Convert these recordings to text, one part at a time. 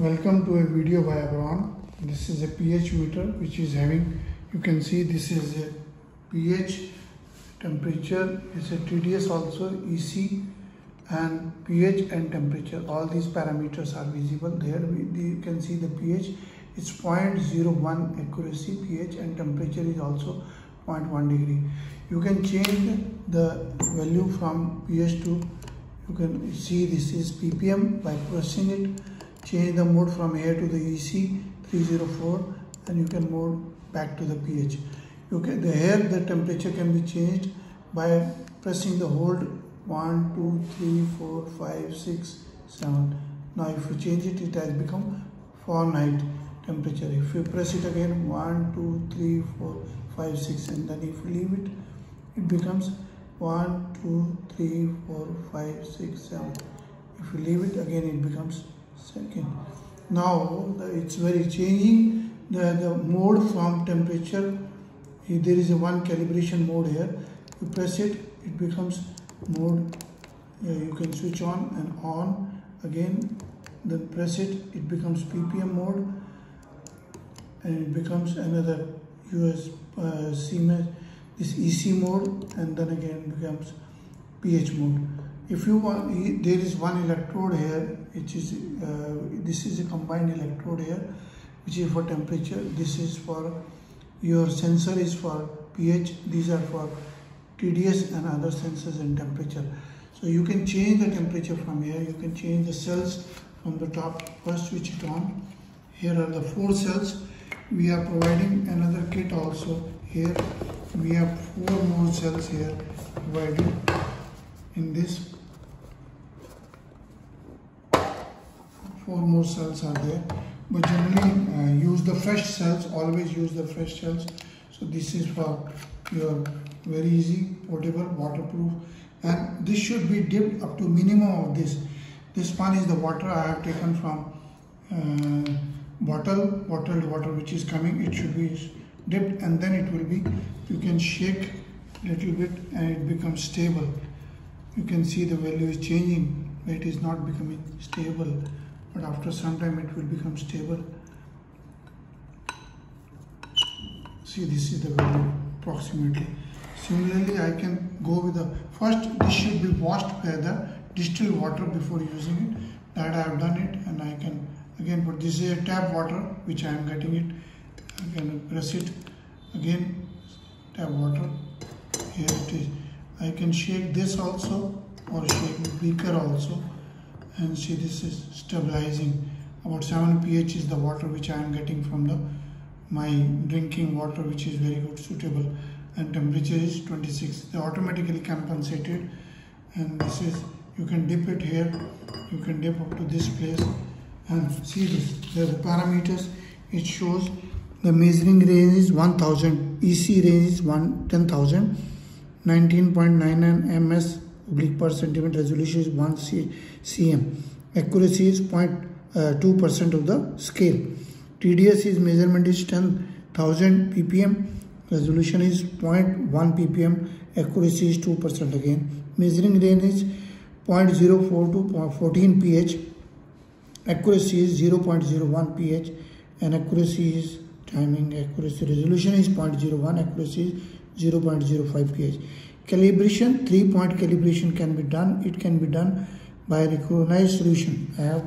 Welcome to a video by Abron. This is a pH meter which is having, you can see this is a pH, temperature, it's a TDS also, EC and pH and temperature. All these parameters are visible there. You can see the pH, it's 0.01 accuracy pH and temperature is also 0.1 degree. You can change the value from pH to, you can see this is ppm by pressing it change the mode from air to the EC 304 and you can mode back to the pH. You can, the air the temperature can be changed by pressing the hold 1, 2, 3, 4, 5, 6, 7. Now if you change it, it has become Fahrenheit temperature. If you press it again 1, 2, 3, 4, 5, 6 and then if you leave it, it becomes 1, 2, 3, 4, 5, 6, 7. If you leave it again, it becomes second. Now it's very changing. The, the mode from temperature If there is a one calibration mode here you press it it becomes mode yeah, you can switch on and on. Again then press it it becomes ppm mode and it becomes another US uh, CMS, this EC mode and then again becomes pH mode if you want there is one electrode here which is uh, this is a combined electrode here which is for temperature. This is for your sensor is for pH. These are for TDS and other sensors and temperature. So you can change the temperature from here. You can change the cells from the top first switch it on. Here are the four cells. We are providing another kit also. Here we have four more cells here provided in this. Four more cells are there. But generally uh, use the fresh cells always use the fresh cells. So this is for your very easy portable waterproof. And this should be dipped up to minimum of this. This one is the water I have taken from uh, bottle bottled water which is coming. It should be dipped and then it will be you can shake a little bit and it becomes stable you can see the value is changing. It is not becoming stable. But after some time it will become stable. See this is the value approximately. Similarly I can go with the first this should be washed by the distilled water before using it. That I have done it and I can again put this is a tap water which I am getting it. I can press it again. Tap water. Here it is I can shake this also or shake beaker also and see this is stabilizing. About 7 pH is the water which I am getting from the my drinking water which is very good suitable and temperature is 26 they automatically compensated and this is you can dip it here you can dip up to this place and see this the parameters it shows the measuring range is 1000 EC range is 1 10000 19.99 ms oblique per centimeter resolution is 1 cm accuracy is 0.2 uh, percent of the scale. Tds is measurement is 10000 ppm resolution is 0.1 ppm accuracy is 2 percent again. Measuring range is 0.04 to 14 ph accuracy is 0.01 ph and accuracy is timing accuracy resolution is 0.01 accuracy is 0.05 ph calibration three point calibration can be done. It can be done by recognized solution. I have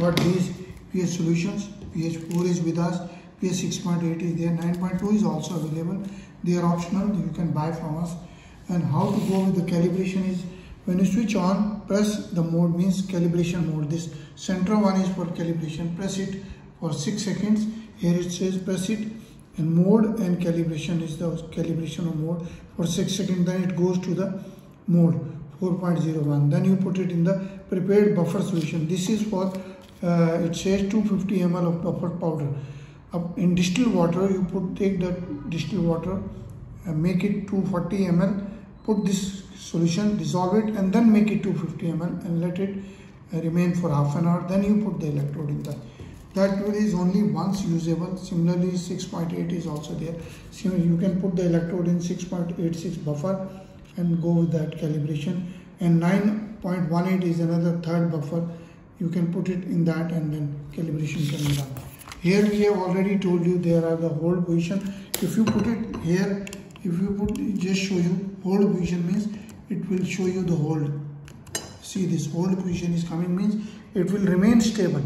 got these ph solutions. Ph 4 is with us. Ph 6.8 is there. 9.2 is also available. They are optional. You can buy from us. And how to go with the calibration is when you switch on press the mode means calibration mode. This center one is for calibration. Press it for 6 seconds here it says press it and mode and calibration is the calibration of mode. For 6 seconds then it goes to the mode 4.01 then you put it in the prepared buffer solution. This is for uh, it says 250 ml of buffer powder. Uh, in distilled water you put take the distilled water uh, make it 240 ml put this solution dissolve it and then make it 250 ml and let it uh, remain for half an hour. Then you put the electrode in the that is only once usable. Similarly 6.8 is also there. So you can put the electrode in 6.86 buffer and go with that calibration. And 9.18 is another third buffer. You can put it in that and then calibration can be done. Here we have already told you there are the hold position. If you put it here if you put just show you hold position means it will show you the hold. See this hold position is coming means it will remain stable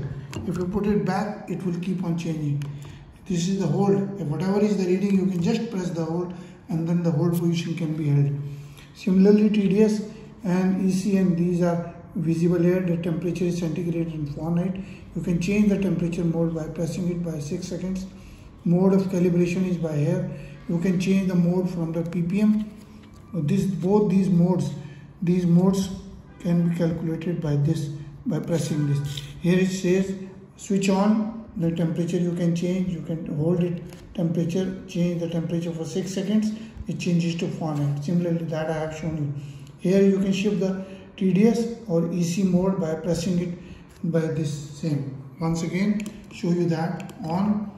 if you put it back it will keep on changing. This is the hold. If whatever is the reading you can just press the hold and then the hold position can be held. Similarly TDS and ECN these are visible here the temperature is centigrade and Fahrenheit. You can change the temperature mode by pressing it by 6 seconds. Mode of calibration is by here you can change the mode from the ppm this both these modes these modes can be calculated by this by pressing this. Here it says switch on the temperature you can change you can hold it. Temperature change the temperature for six seconds it changes to Fahrenheit. Similarly that I have shown you. Here you can shift the TDS or EC mode by pressing it by this same. Once again show you that on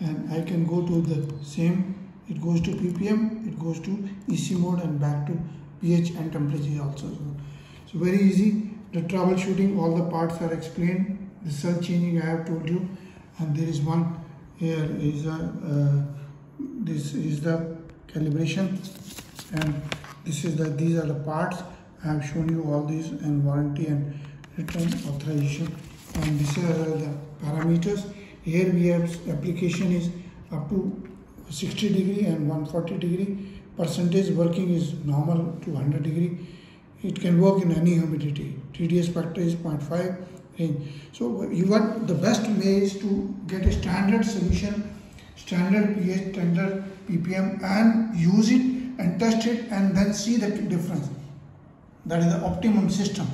and I can go to the same. It goes to ppm it goes to ec mode and back to ph and temperature also. So very easy the troubleshooting all the parts are explained. The cell changing i have told you. And there is one here is a uh, this is the calibration. And this is the these are the parts. I have shown you all these and warranty and return authorization. And these are the parameters. Here we have application is up to 60 degree and 140 degree. Percentage working is normal to 100 degree. It can work in any humidity TDS factor is 0.5 range so you want the best way is to get a standard solution standard pH standard ppm and use it and test it and then see the difference. That is the optimum system.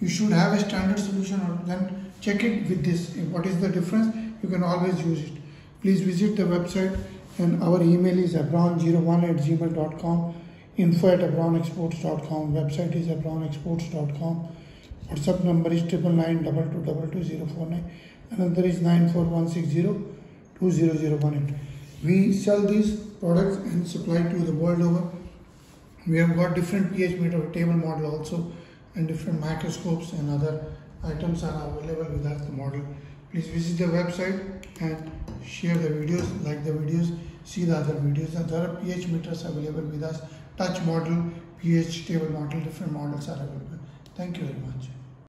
You should have a standard solution or then check it with this. What is the difference? You can always use it. Please visit the website and our email is abron01 at gmail.com info at abronexports.com website is abronexports.com whatsapp number is triple nine double two double two zero four nine another is nine four one six zero two zero zero one eight. We sell these products and supply to the world over. We have got different pH meter table model also and different microscopes and other items are available with us the model. Please visit the website and share the videos like the videos see the other videos. And there are pH meters available with us. Touch model pH table model different models are available. Thank you very much